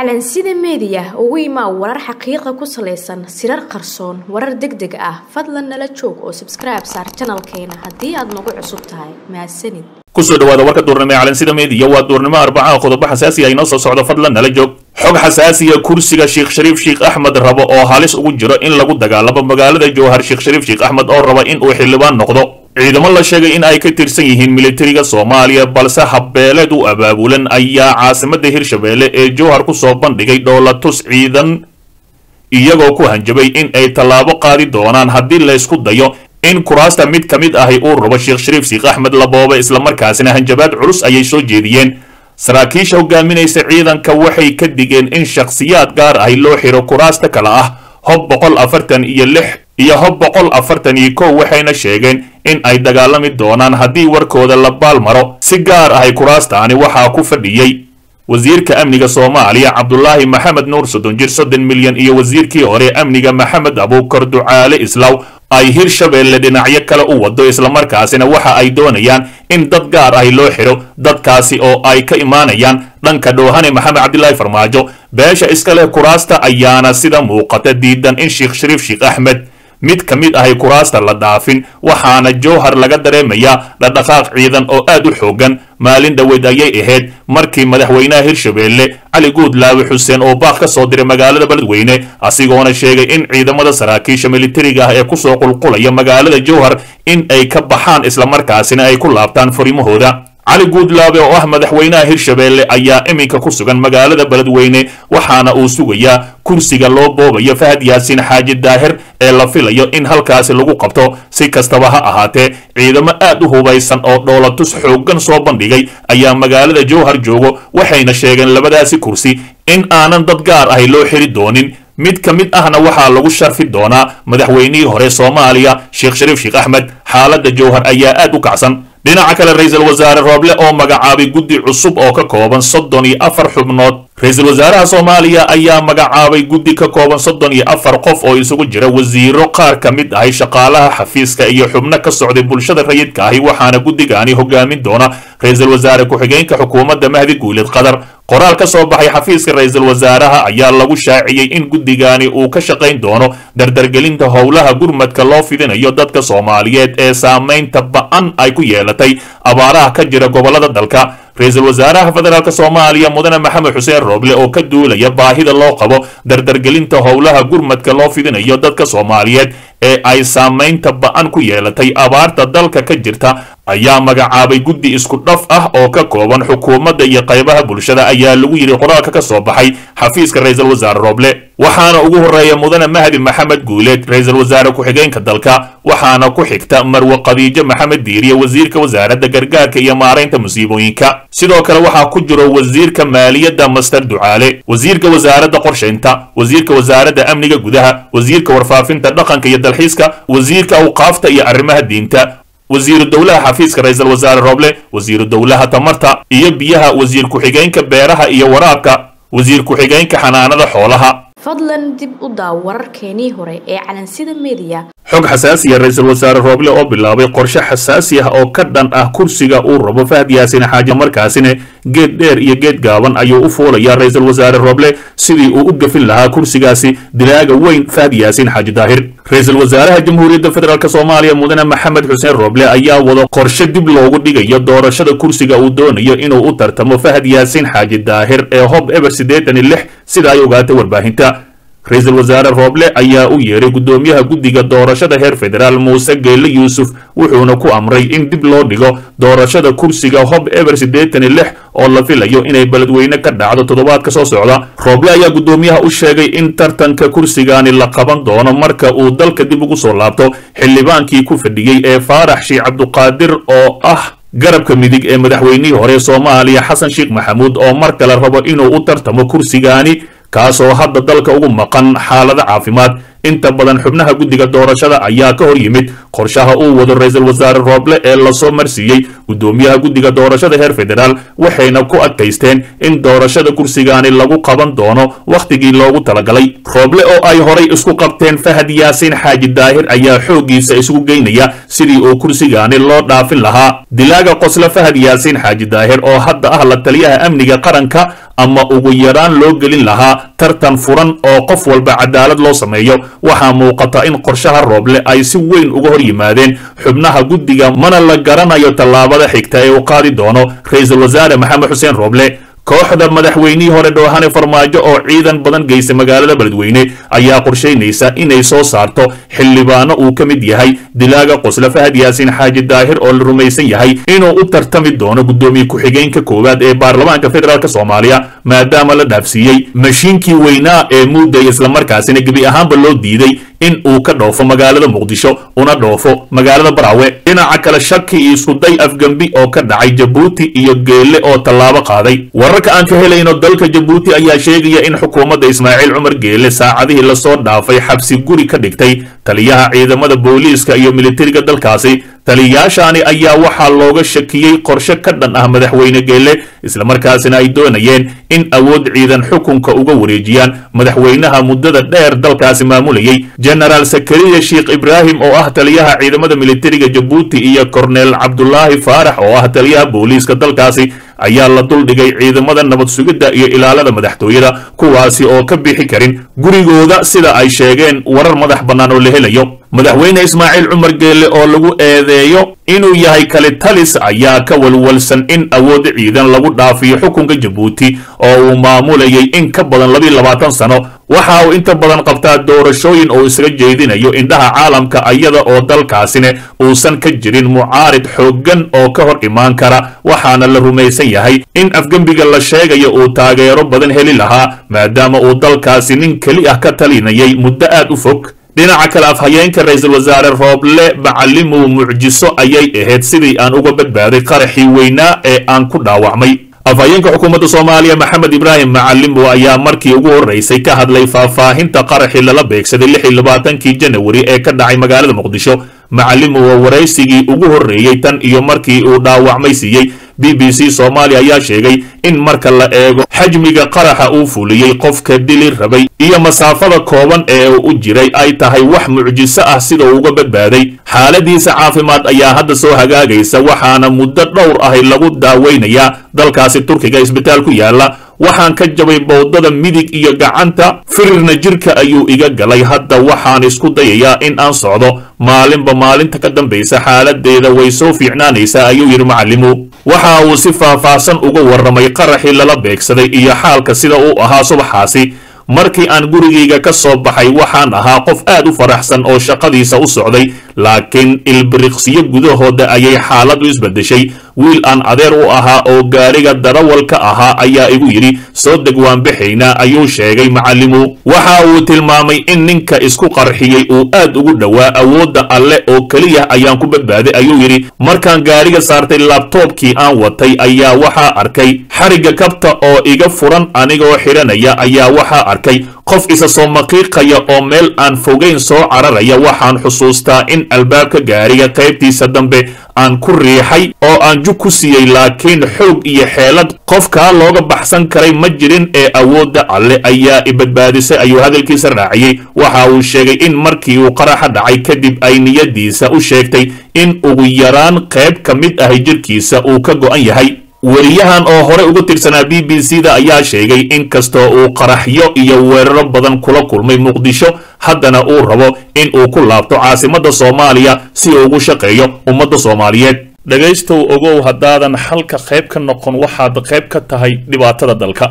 calansida meediya ugu imaa warar xaqiiqa ku salaysan sirar qarsoon warar deg deg ah. Fadlan nala joog oo sabskribe saar janalkeena haddii aad nagu cusub tahay. Mahadsanid ku soo dhawaada warka duurnimo ee calansida meediya waa duurnimo arbacaha qodobo xasaasi ah inoo soo socdo. Fadlan nala joog. Xog xasaasiya kursiga sheekh shariif sheekh axmed rabo oo halis ugu jiro in lagu dagaalamo magaalada jowhar sheekh shariif sheekh axmed oo raba in uu xildhibaan noqdo ciidamo la sheegay in ay ka tirsan yihiin militariga soomaaliya balse habbeeleed u abaabulan ayaa caasimada hirshabeelle ee jowhar ku soo bandhigay dhoolatus ciidan iyagoo ku hanjabay in ay tallaabo qaadi doonaan haddii laysku dayo in kuraasta mid ka mid ahi uu rabo sheekh shariif sheekh axmed laboobe islamarkaasina hanjabaad culus ayay soo jeediyeen. Saraakiisha hogaaminaysa ciidanka waxay ka digeen in shakhsiyaad gaar ahi loo xiro kuraasta kale ah hob boqol afartan iyo lix iyo hob boqol afartan iyo kow waxayna sheegeen in ay dagaalami doonaan haddii warkooda la baal maro. Si gaar ahay kuraastaani waxaa ku fadhiyey wasiirka amniga soomaaliya cabdulaahi maxamed nuur soddon jir soddon milyan iyo wasiirkii hore amniga maxamed abuukar ducaale islaw. Ay hirshabeelle dhinacyo kale u wado islamarkaasina waxa ay doonayaan in dad gaar ahi loo xidho dadkaasi oo ay ka imaanayaan dhanka dhoohane maxamed cabdilaahi farmaajo. Beesha iska leh kuraasta ayaana sida muuqata diidan in sheekh shariif sheekh axmed mid ka mid ahay kuraasta la dhaafin waxaana jowhar laga dareemayaa dhaqdhaqaaq ciidan oo aad u xoogan. Maalin dhoweed ayay ahayd markii madaxweynaha hirshabeelle cali guudlaawe xuseen oo baaq ka soo diray magaalada beledweyne asigoona sheegay in ciidamada saraakiisha militariga ah ee ku soo qulqulaya magaalada jowhar in ay ka baxaan islamarkaasina ay ku laabtaan furimahooda cali guudlaabe oo ah madaxweynaha hirshabeelle ayaa iminka ku sugan magaalada beledweyne waxaana uu sugayaa kursiga loo boobayo fahad yaasiin xaaji daahir ee la filayo in halkaasi lagu qabto. Si kastaba ha ahaatee ciidamo aad u hubaysan oo dhoolatus xooggan soo bandhigay ayaa magaalada jowhar joogo waxayna sheegeen labadaasi kursi in aanan dad gaar ahi loo xiri doonin. Mid ka mid ahna waxaa lagu sharfi doonaa madaxweynihii hore soomaaliya sheekh shariif sheekh axmed. Xaaladda jowhar ayaa aad u kacsan dhinaca kale ra'iisul wasaare rooble oo magacaabay guddi cusub oo ka kooban soddon iyo afar xubnood. Ra'iisul wasaaraha soomaaliya ayaa magacaabay guddi ka kooban soddon iyo afar qof oo isugu jira wasiiro qaar ka mid ahay shaqaalaha xafiiska iyo xubno ka socday bulshada rayidka ahi waxaana guddigaani hogaamin doona ra'iisul wasaare ku-xigeenka xukuumadda mahdi guulid qadar qoraal ka soo baxay xafiiska ra'iisul wasaaraha ayaa lagu shaaciyey in guddigaani uu ka shaqayn doono dardargelinta howlaha gurmadka loo fidinayo dadka soomaaliyeed ee saamaynta ba'an ay ku yeelatay abaaraha ka jira gobollada dalka ra'iisul wasaaraha federaalk soomaaliya mudane maxamed xuseen rooble oo ka duulaya baahida loo qabo dardargelinta howlaha gurmadka loo fidinayo dadka soomaaliyeed ee ay saamaynta ba'an ku yeelatay abaarta dalka ka jirta ayaa magacaabay guddi isku dhaf ah oo ka kooban xukuumadda iyo qaybaha bulshada ayaa lagu yidhi qoraalka ka soo baxay xafiiska ra'iisul wasaare rooble waxaana ugu horreeya mudane mahdi maxamed guuleed ra'iisul wasaare ku-xigeenka dalka waxaana ku xigta marwe khadiijo maxamed diiriye wasiirka wasaaradda gargaarka iyo maaraynta musiibooyinka. Sidoo kale waxaa ku jiro wasiirka maaliyadda master ducaale wasiirka wasaaradda qorshaynta wasiirka wasaaradda amniga gudaha wasiirka warfaafinta dhaqanka iyo dalxiiska wasiirka awqaafta iyo arrimaha diinta wasiiru dowlaha xafiiska ra'iisul wasaare rooble wasiiru dowlaha tamarta iyo biyaha wasiir ku-xigeenka beeraha iyo waraabka wasiir ku-xigeenka xanaanada xoolaha. Fadlan dib u daaw wararkeenii hore ee calansida meediya xog xasaasiya ra'iisul wasaare rooble oo bilaabay qorshe xasaasi ah oo ka dhan ah kursiga uu rabo fahad yaasiin xaaji markaasina geed dheer iyo geed gaaban ayuu u fuulayaa ra'iisul wasaare rooble sidii uu u gafin lahaa kursigaasi dilaaga weyn fahad yaasiin xaaji daahir. Ra'iisul wasaaraha jamhuuriyadda federaalk soomaaliya mudane maxamed xuseen rooble ayaa wado qorshe dib loogu dhigayo doorashada kursiga uu doonayo inuu u tartamo fahad yaasiin xaaji daahir ee hob eber siddeetan iyo lix sida ay ogaatay warbaahinta ra'iisul wasaare rooble ayaa u yeeray guddoomiyaha guddiga doorashada heer federaal muuse geelle yuusuf wuxuuna ku amray in dib loo dhigo doorashada kursiga hob eber siddeetan lix oo la filayo inay beledweyne ka dhacdo toddobaadka soo socda. Rooble ayaa guddoomiyaha u sheegay in tartanka kursigaani la qaban doono marka uu dalka dib ugu soo laabto xildhibaankii ku fadhiyey ee faarax sheekh cabduqaadir oo ah garabka midig ee madaxweynihii hore soomaaliya xasan sheekh maxamuud oo mar kale rabo inuu u tartamo kursigaani kaasoo hadda dalka ugu maqan xaalado caafimaad inta badan xubnaha guddiga doorashada ayaa ka hor yimid. Qorshaha uu wado ra'iisul wasaare rooble ee la soo marsiiyey guddoomiyaha guddiga doorashada heer federaal waxayna ku adkaysteen in doorashada kursigaani lagu qaban doono wakhtigii loogu talagalay. Rooble oo ay horay isku qabteen fahad yaasiin xaaji daahir ayaa xooggiisa isugu geynaya sidii uu kursigaani loo dhaafin lahaa. Dilaaga qosle fahad yaasiin xaaji daahir oo hadda ah la taliyaha amniga qaranka ama ugu yaraan loo gelin lahaa tartan furan oo qof walba cadaalad loo sameeyo waxaa muuqata in qorshaha rooble ay si weyn uga hor yimaadeen xubnaha guddiga mana la garanayo tallaabada xigta ee uu qaadi doono ra'iisul wasaare maxamed xuseen rooble. Kooxda madaxweynihii hore dhoohane farmaajo oo ciidan badan geysa magaalada beledweyne ayaa qorshaynaysa inay soo saarto xildhibaano uu ka mid yahay dilaaga qosle fahad yaasiin xaaji daahir oo la rumaysan yahay inuu u tartami doono guddoomiye ku-xigeenka koowaad ee baarlamaanka federaalk soomaaliya maadaama la dhaafsiiyey mashiinkii weynaa ee muudday islamarkaasina gebi ahaanba loo diiday in uu ka dhoofo magaalada muqdisho una dhoofo magaalada baraawe. Dhinaca kale shaki iyo iskuday afgembi oo ka dhacay jabuuti iyo geelle oo tallaabo qaaday. Wararka aan ka helayno dalka jabuuti ayaa sheegaya in xukuumadda ismaaciil cumar geelle saacadihii la soo dhaafay xabsi guri ka dhigtay taliyaha ciidamada booliiska iyo militariga dalkaasi taliyayaashaani ayaa waxaa looga shakiyey qorshe ka dhan ah madaxweyne geelle islamarkaasina ay doonayeen in awood ciidan xukunka uga wareejiyaan. Madaxweynaha muddada dheer dalkaasi maamulayey jenaraal sakariya sheikh ibraahim oo ah taliyaha ciidamada militariga jabuuti iyo korneel cabdulaahi faarax oo ah taliyaha booliiska dalkaasi ayaa la duldhigay ciidamada nabad sugidda iyo ilaalada madaxtooyada kuwaasi oo ka bixi karin gurigooda sida ay sheegeen warar madax bannaan oo la helayo madaxweyne ismaaciil cumar geelle oo lagu eedeeyo inuu yahay kali talis ayaa ka walwalsan in awood ciidan lagu dhaafiyo xukunka jabuuti oo uu maamulayay in ka badan labiiyo labaatan sano. Waxa uu inta badan qabtaa doorashooyin oo isaga jeedinayo indhaha caalamka iyada oo dalkaasina uusan ka jirin mucaarid xooggan oo ka hor imaan kara. Waxaana la rumaysan yahay in afgembiga la sheegayo uu taageero badan heli lahaa maadaama uu dalkaasi nin keli ah ka talinayay. Muddo aad u fog dhinaca kale afhayeenka ra'iisul wasaare rooble macalimow mucjiso ayay ahayd sidii aan uga badbaaday qaraxii weynaa ee aan ku dhaawacmay. Afhayeenka xukuumadda soomaaliya maxamed ibraahim macalimow ayaa markii ugu horreysay ka hadlay faahfaahinta qaraxii lala beegsaday lix iyo labaatankii janawari ee ka dhacay magaalada muqdisho. Macalimow oo waraysigii ugu horreeyey tan iyo markii uu dhaawacmay siiyey b b c soomaaliya ayaa sheegay in marka la eego xajmiga qaraxa uu fuliyey qofka dili rabay iyo masaafada kooban ee uu u jiray ay tahay wax mucjiso ah sida uu uga badbaaday. Xaaladiisa caafimaad ayaa hadda soo hagaagaysa waxaana muddo dhowr ahi lagu daaweynayaa dalkaasi turkiga isbitaal ku yaalla waxaan ka jabay bowdada midig iyo gacanta firirna jirka ayuu iga galay. Hadda waxaan isku dayayaa in aan socdo. Maalinba maalinta ka dambaysa xaaladeeda way soo fiicnaanaysaa ayuu yidhi macallimu waxa uu si faahfaahsan uga warramay qaraxii lala beegsaday iyo xaalka sida uu ahaa subaxaasi. Markii aan gurigayga ka soo baxay waxaan ahaa qof aad u faraxsan oo shaqadiisa u socday laakiin ilbiriqsiyo gudahooda ayay xaaladu isbeddeshay. Wiil aan adeer u ahaa oo gaariga darawalka ahaa ayaa igu yidhi soo deg waan baxaynaa ayuu sheegay macallimu. Waxa uu tilmaamay in ninka isku qarxiyey uu aad ugu dhowaa awoodda alle oo keliya ayaan ku badbaaday ayuu yidhi. Markaan gaariga saartay labtoobkii aan watay ayaa waxaa arkay. Xarigga kabta oo iga furan anigoo xidhanaya ayaa waxaa arkay qof isa soo maqiiqaya oo meel aan fogayn soo cararaya waxaan xusuustaa in albaabka gaariga qaybtiisa dambe aan ku riixay oo aan jug ku siiyey laakiin xoog iyo xeelad qofkaa looga baxsan karay ma jirin ee awoodda alle ayaa i badbaadisay ayuu hadalkiisa raaciyey. Waxa uu sheegay in markii uu qaraxa dhacay kadib ay niyadiisa u sheegtay in ugu yaraan qayb ka mid ahi jirkiisa uu ka go'an yahay weriyahan oo hore uga tirsanaa b b c da ayaa sheegay in kastoo uu qaraxyo iyo weeraro badan kula kulmay muqdisho haddana uu rabo in uu ku laabto caasimadda soomaaliya si uu ugu shaqeeyo ummadda soomaaliyeed. Dhegaystow ogow haddaadan xalka qayb ka noqon waxaad qayb ka tahay dhibaatada dalka